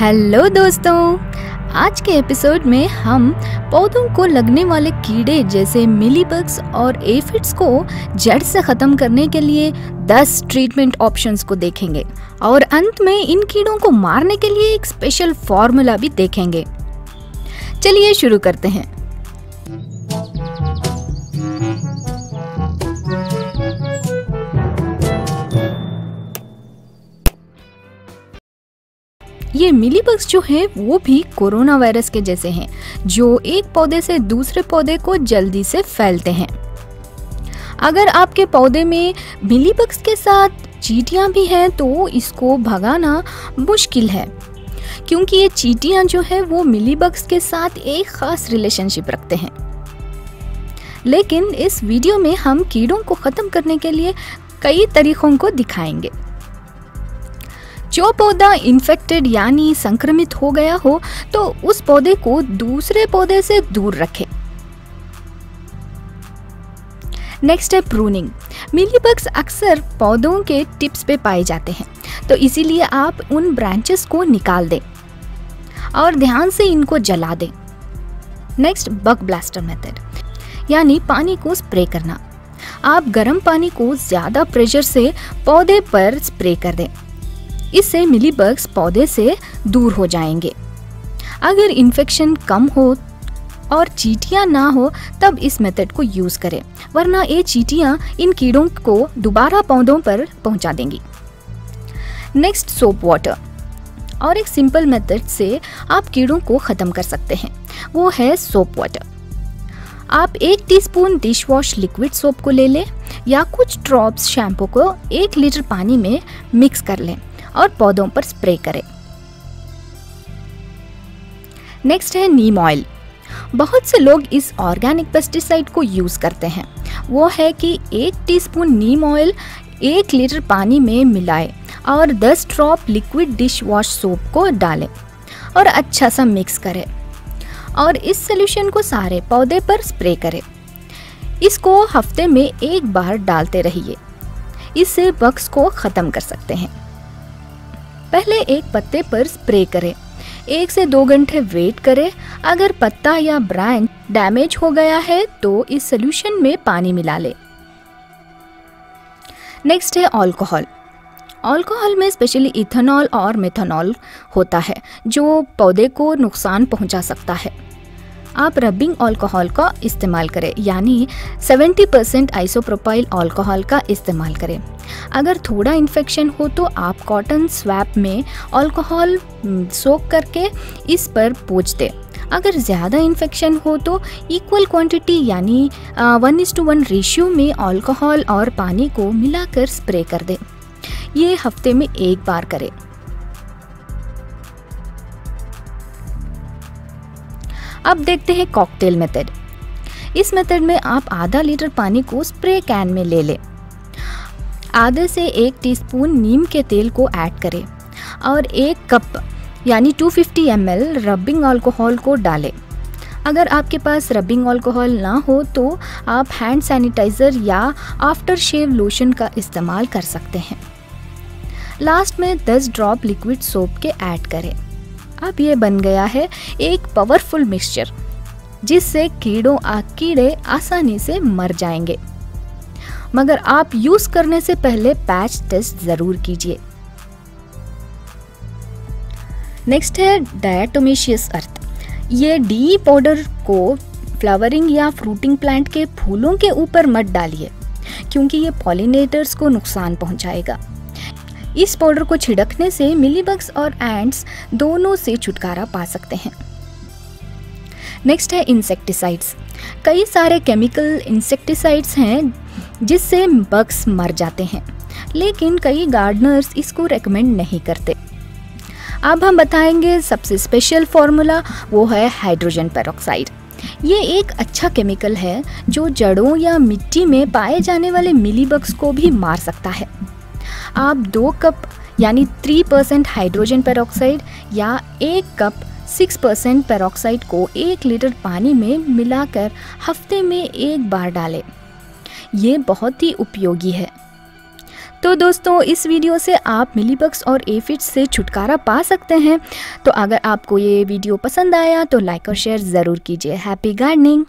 Hello दोस्तों, आज के एपिसोड में हम पौधों को लगने वाले कीड़े जैसे मिलीबग्स और एफिड्स को जड़ से खत्म करने के लिए 10 ट्रीटमेंट ऑप्शंस को देखेंगे और अंत में इन कीड़ों को मारने के लिए एक स्पेशल फॉर्मूला भी देखेंगे। चलिए शुरू करते हैं। ये मिलीबग्स जो है, वो भी कोरोना वायरस के जैसे हैं, जो एक पौधे से दूसरे पौधे को जल्दी से फैलते हैं। अगर आपके पौधे में मिलीबग्स के साथ चीटियाँ भी हैं तो इसको भगाना मुश्किल है, क्योंकि ये चीटियाँ जो है, वो मिलीबग्स के साथ एक खास रिलेशनशिप रखते हैं। लेकिन इस वीडियो में हम कीड़ों को ख़त्म करने के लिए कई तरीकों को दिखाएँगे। जो पौधा इन्फेक्टेड यानी संक्रमित हो गया हो तो उस पौधे को दूसरे पौधे से दूर रखें। नेक्स्ट है प्रूनिंग मिलीबग्स अक्सर पौधों के टिप्स पे पाए जाते हैं तो इसीलिए आप उन ब्रांचेस को निकाल दें और ध्यान से इनको जला दें। नेक्स्ट बग ब्लास्टर मेथड यानी पानी को स्प्रे करना। आप गर्म पानी को ज़्यादा प्रेशर से पौधे पर स्प्रे कर दें। इससे मिलीबग्स पौधे से दूर हो जाएँगे। अगर इन्फेक्शन कम हो और चीटियाँ ना हो, तब इस मेथड को यूज़ करें, वरना ये चीटियाँ इन कीड़ों को दोबारा पौधों पर पहुँचा देंगी। नेक्स्ट सोप वाटर और एक सिंपल मेथड से आप कीड़ों को ख़त्म कर सकते हैं। वो है सोप वाटर आप एक teaspoon dish wash liquid soap को ले लें या कुछ ड्रॉप्स शैम्पू को एक लीटर पानी में मिक्स कर लें और पौधों पर स्प्रे करें। नेक्स्ट है नीम ऑयल बहुत से लोग इस ऑर्गेनिक पेस्टिसाइड को यूज़ करते हैं। वो है कि एक टीस्पून नीम ऑयल एक लीटर पानी में मिलाएँ और 10 drop liquid dish wash soap को डालें और अच्छा सा मिक्स करें। और इस सोल्यूशन को सारे पौधे पर स्प्रे करें। इसको हफ़्ते में एक बार डालते रहिए। इससे बग्स को ख़त्म कर सकते हैं। पहले एक पत्ते पर स्प्रे करें। एक से दो घंटे वेट करें। अगर पत्ता या ब्रांच डैमेज हो गया है तो इस सोल्यूशन में पानी मिला ले। नेक्स्ट है अल्कोहल अल्कोहल में स्पेशली इथेनॉल और मेथनॉल होता है, जो पौधे को नुकसान पहुँचा सकता है। आप रबिंग अल्कोहल का इस्तेमाल करें, यानी 70 परसेंट आइसोप्रोपाइल अल्कोहल का इस्तेमाल करें। अगर थोड़ा इन्फेक्शन हो तो आप कॉटन स्वैप में अल्कोहल सोक करके इस पर पोच दें। अगर ज़्यादा इन्फेक्शन हो तो इक्वल क्वांटिटी यानी one is to one ratio में अल्कोहल और पानी को मिलाकर स्प्रे कर दें। ये हफ़्ते में एक बार करें। अब देखते हैं कॉकटेल मेथड इस मेथड में आप आधा लीटर पानी को स्प्रे कैन में ले लें। आधे से एक टीस्पून नीम के तेल को ऐड करें और एक कप यानी 250 फिफ्टी रबिंग अल्कोहल को डालें। अगर आपके पास रबिंग अल्कोहल ना हो तो आप हैंड सैनिटाइज़र या आफ्टर शेव लोशन का इस्तेमाल कर सकते हैं। लास्ट में 10 ड्रॉप लिक्विड सोप के ऐड करें। अब ये बन गया है एक पावरफुल मिक्सचर जिससे कीड़ों आ, कीड़े आसानी से मर जाएँगे। मगर आप यूज़ करने से पहले पैच टेस्ट ज़रूर कीजिए। नेक्स्ट है डायटोमेशियस अर्थ ये डी पाउडर को फ्लावरिंग या फ्रूटिंग प्लांट के फूलों के ऊपर मत डालिए, क्योंकि ये पॉलिनेटर्स को नुकसान पहुंचाएगा। इस पाउडर को छिड़कने से मिलीबग्स और एंड्स दोनों से छुटकारा पा सकते हैं। नेक्स्ट है इंसेक्टिसाइड्स। कई सारे केमिकल इंसेक्टिसाइड्स हैं जिससे बग्स मर जाते हैं, लेकिन कई गार्डनर्स इसको रेकमेंड नहीं करते। अब हम बताएँगे सबसे स्पेशल फॉर्मूला वो है हाइड्रोजन पेरोक्साइड ये एक अच्छा केमिकल है जो जड़ों या मिट्टी में पाए जाने वाले मिलीबग्स को भी मार सकता है। आप दो कप, यानी थ्री परसेंट हाइड्रोजन पेरोक्साइड या एक कप सिक्स परसेंट पेरोक्साइड को एक लीटर पानी में मिलाकर हफ़्ते में एक बार डालें। ये बहुत ही उपयोगी है। तो दोस्तों, इस वीडियो से आप मिलीबग्स और एफिड्स से छुटकारा पा सकते हैं। तो अगर आपको ये वीडियो पसंद आया तो लाइक और शेयर ज़रूर कीजिए। Happy gardening!